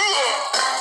Yeah.